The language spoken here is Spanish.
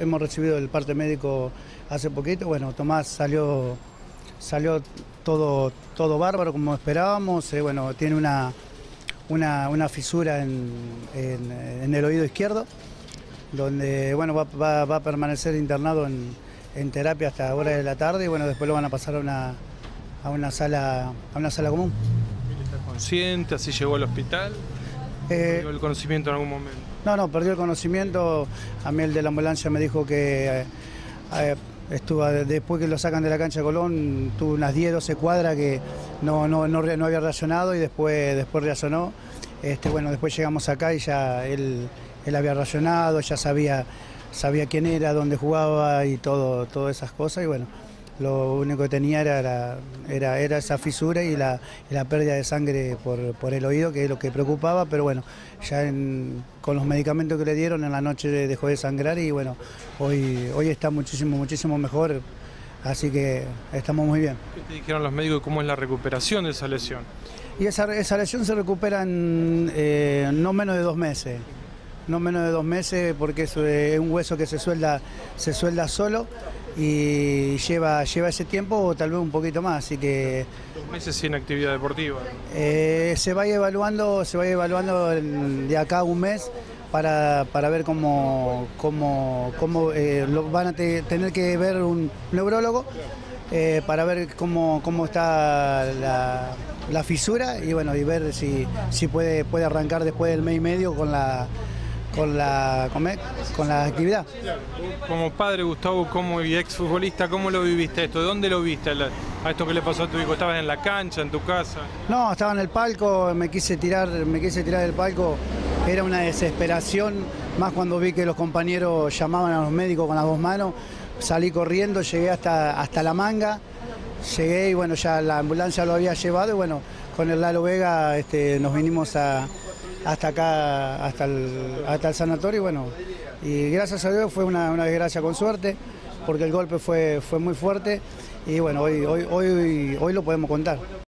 Hemos recibido el parte médico hace poquito, bueno, Tomás salió, salió todo, todo bárbaro como esperábamos, eh, bueno, tiene una, una, fisura en, el oído izquierdo, donde bueno, va, a permanecer internado en, terapia hasta hora de la tarde y bueno, después lo van a pasar a una, a una, sala, a una sala común. ¿Está consciente? ¿Así llegó al hospital? Eh, el conocimiento en algún momento? No, no, perdió el conocimiento. A mí el de la ambulancia me dijo que eh, eh, estuvo, después que lo sacan de la cancha de Colón, tuvo unas 10, 12 cuadras que no, no, no, había reaccionado y después, después reaccionó. Este, bueno, después llegamos acá y ya él, él había reaccionado, ya sabía, sabía quién era, dónde jugaba y todo, todas esas cosas. Y bueno, lo único que tenía era, era, era esa fisura y la, pérdida de sangre por, el oído, que es lo que preocupaba, pero bueno, ya con los medicamentos que le dieron en la noche dejó de sangrar y bueno, hoy, hoy está muchísimo, muchísimo mejor, así que estamos muy bien. ¿Qué te dijeron los médicos cómo es la recuperación de esa lesión? Y esa, esa lesión se recupera en eh, no menos de dos meses no menos de dos meses porque es eh, un hueso que se suelda, se suelda solo y lleva, lleva ese tiempo o tal vez un poquito más, así que... Dos meses sin actividad deportiva. Eh, se va evaluando, se va evaluando de acá a un mes para, ver cómo, cómo, cómo eh, lo van a tener que ver un neurólogo para ver cómo, cómo está la, fisura y bueno, y ver si, si puede, puede arrancar después del mes y medio con la con la, con, la actividad. Como padre, Gustavo, como y ex futbolista, ¿cómo lo viviste esto? ¿De dónde lo viste a esto que le pasó a tu hijo? ¿Estabas en la cancha, en tu casa? No, estaba en el palco, me quise tirar, me quise tirar del palco. Era una desesperación, más cuando vi que los compañeros llamaban a los médicos con las dos manos. Salí corriendo, llegué hasta, hasta la manga, llegué y bueno, ya la ambulancia lo había llevado y bueno, con el Lalo Vega este, nos vinimos a, hasta acá, hasta el, hasta el sanatorio, bueno, y gracias a Dios fue una, una desgracia con suerte, porque el golpe fue, fue muy fuerte y bueno, hoy, hoy, hoy, hoy lo podemos contar.